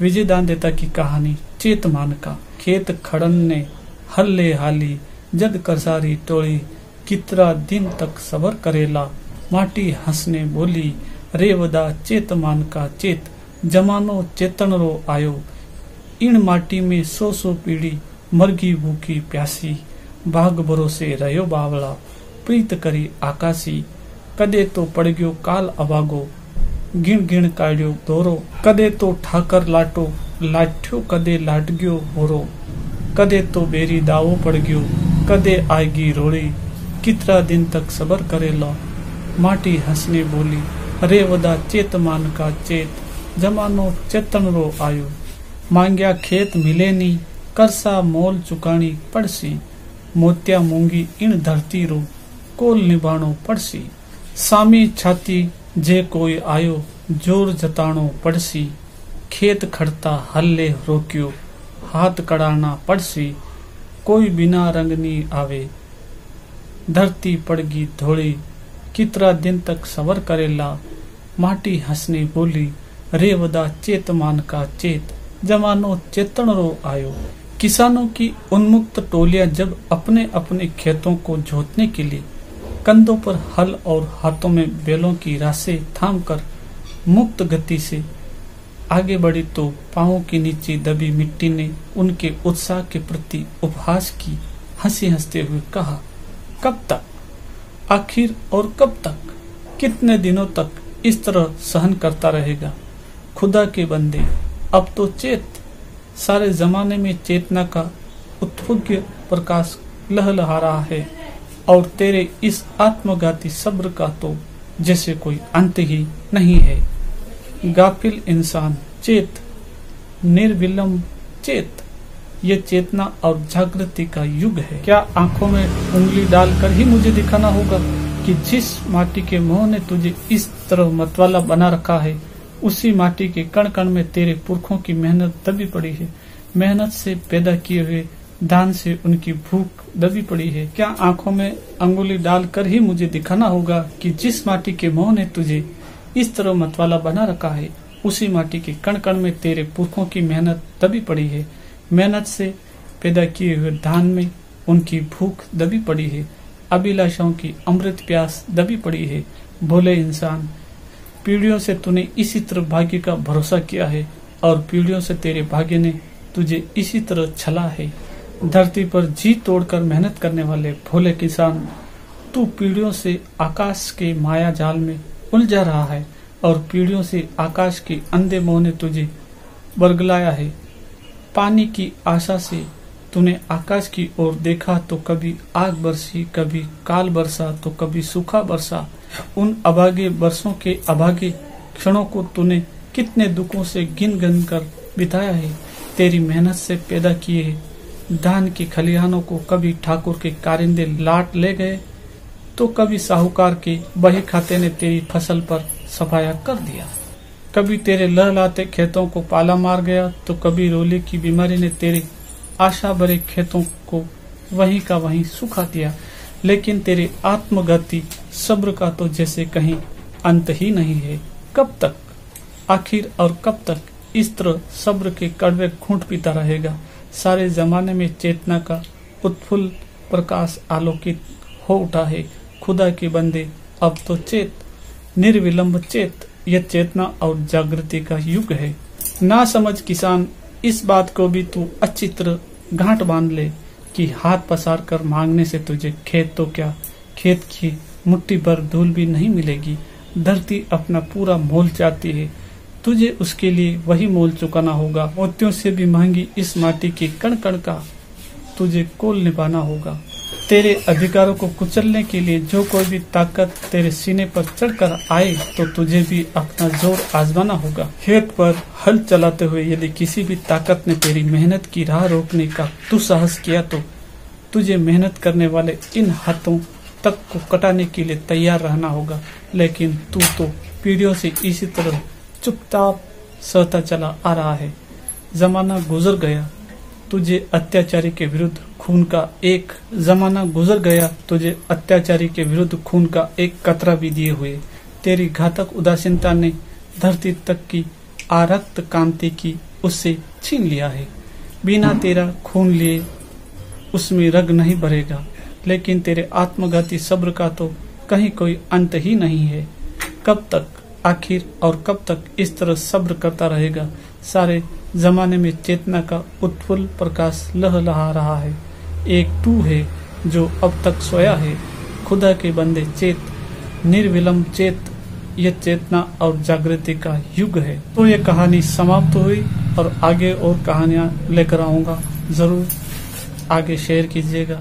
विजय दान देता की कहानी चेतमान का खेत खड़न ने हल्ले हाली जद करसारी टोली, कितरा दिन तक सबर करेला, माटी हंसने बोली, रेवदा चेतमान का चेत, जमानो चेतन रो आयो इन माटी में सो सो पीढ़ी, मरगी भूखी प्यासी, भाग भरोसे रहो बावला, प्रीत करी आकाशी, कदे तो पड़ गयो काल अभागो गिण गिण काढ़ियो, दोरो, कदे तो ठाकर लाटो, लाठ्यो कदे लाट गयो होरो, कदे तो बेरी दावो पड़ गयो कदे आएगी रोड़ी कितना दिन तक सबर करेला। माटी हंसने बोली, रे वदा चेत मान का चेत, जमानो चेतन रो आयो। मांग्या खेत मिले नी, करसा मोल चुकाणी पड़सी, मोत्या मूँगी इन धरती रो, कोल निभाणो पड़सी। सामी छाती जे कोई आयो, ज़ोर जताणो, पड़सी। खेत खड़ता, हल्ले रोक्यो। हाथ कड़ाना, पड़सी। कोई बिना रंगनी आवे। धरती पड़गी धोड़ी कितरा दिन तक सवर करेला। माटी हंसने बोली रे वदा चेत मान का चेत। जमानो चेतन रो आयो। किसानों की उन्मुक्त टोलियाँ जब अपने अपने खेतों को जोतने के लिए कंधों पर हल और हाथों में बेलों की राशें थाम कर मुक्त गति से आगे बढ़ी तो पाओ के नीचे दबी मिट्टी ने उनके उत्साह के प्रति उपहास की, हँसी हँसते हुए कहा, कब तक? आखिर और कब तक? कितने दिनों तक इस तरह सहन करता रहेगा? खुदा के बंदे, अब तो चेत। सारे जमाने में चेतना का उत्फुग्य प्रकाश लहलहा रहा है। और तेरे इस आत्मघाती सब्र का तो जैसे कोई अंत ही नहीं है। गाफिल इंसान, चेत, निर्विलंब चेत, ये चेतना और जागृति का युग है। क्या आँखों में उंगली डालकर ही मुझे दिखाना होगा कि जिस माटी के मोह ने तुझे इस तरह मतवाला बना रखा है, उसी माटी के कण कण में तेरे पुरखों की मेहनत दबी पड़ी है। मेहनत से पैदा किए हुए दान से उनकी भूख दबी पड़ी है। क्या आँखों में अंगुली डालकर ही मुझे दिखाना होगा कि जिस माटी के मोह ने तुझे इस तरह मतवाला बना रखा है, उसी माटी के कण कण में तेरे पुरखों की मेहनत दबी पड़ी है। मेहनत से पैदा किए हुए धान में उनकी भूख दबी पड़ी है। अभिलाषाओं की अमृत प्यास दबी पड़ी है। भोले इंसान, पीढ़ियों से तूने इसी तरह भाग्य का भरोसा किया है और पीढ़ियों से तेरे भाग्य ने तुझे इसी तरह छला है। धरती पर जी तोड़कर मेहनत करने वाले भोले किसान, तू पीढ़ियों से आकाश के माया जाल में उलझा रहा है और पीढ़ियों से आकाश के अंधे मोह ने तुझे बरगलाया है। पानी की आशा से तूने आकाश की ओर देखा तो कभी आग बरसी, कभी काल बरसा तो कभी सूखा बरसा। उन अभागे बरसों के अभागे क्षणों को तूने कितने दुखों से गिन गिन कर बिताया है। तेरी मेहनत से पैदा किए धान की खलिहानों को कभी ठाकुर के कारिंदे लाट ले गए तो कभी साहूकार के बही खाते ने तेरी फ़सल पर सफाया कर दिया। कभी तेरे लहलाते खेतों को पाला मार गया तो कभी रोले की बीमारी ने तेरे आशा भरे खेतों को वहीं का वहीं सुखा दिया। लेकिन तेरे आत्मगति सब्र का तो जैसे कहीं अंत ही नहीं है। कब तक? आखिर और कब तक इस तरह सब्र के कड़वे खूंट पीता रहेगा? सारे जमाने में चेतना का उत्फुल प्रकाश आलोकित हो उठा है। खुदा के बंदे, अब तो चेत, निर्विलंब चेत यह चेतना और जागृति का युग है। ना समझ किसान, इस बात को भी तू अच्छी तरह गांठ बाँध ले कि हाथ पसार कर मांगने से तुझे खेत तो क्या? खेत की मुट्ठी भर धूल भी नहीं मिलेगी। धरती अपना पूरा मोल चाहती है। तुझे उसके लिए वही मोल चुकाना होगा मोतियों से भी महँगी इस माटी के कण कण का तुझे कोल निभाना होगा। तेरे अधिकारों को कुचलने के लिए जो कोई भी ताकत तेरे सीने पर चढ़कर आए तो तुझे भी अपना ज़ोर आजमाना होगा। खेत पर हल चलाते हुए यदि किसी भी ताकत ने तेरी मेहनत की राह रोकने का दुसाहस किया तो तुझे मेहनत करने वाले इन हाथों तक को कटाने के लिए तैयार रहना होगा। लेकिन तू तो पीढ़ियों से इसी तरह चुपचाप सहता चला आ रहा है जमाना गुजर गया, तुझे अत्याचारी के विरुद्ध खून का एक. जमाना गुजर गया, तुझे अत्याचारी के विरुद्ध खून का एक कतरा भी दिए हुए. तेरी घातक उदासीनता ने धरती तक की आरक्त कांति की उससे छीन लिया है। बिना तेरा खून लिए उसमें रग नहीं भरेगा, लेकिन तेरे आत्मघाती सब्र का तो कहीं कोई अंत ही नहीं है। कब तक आखिर और कब तक इस तरह सब्र करता रहेगा? सारे जमाने में चेतना का उत्फुल प्रकाश लह लहा रहा है। एक तू है जो अब तक सोया है। खुदा के बंदे चेत निर्विलम चेत यह चेतना और जागृति का युग है। तो ये कहानी समाप्त हुई और आगे और कहानियाँ लेकर आऊँगा। ज़रूर आगे शेयर कीजिएगा।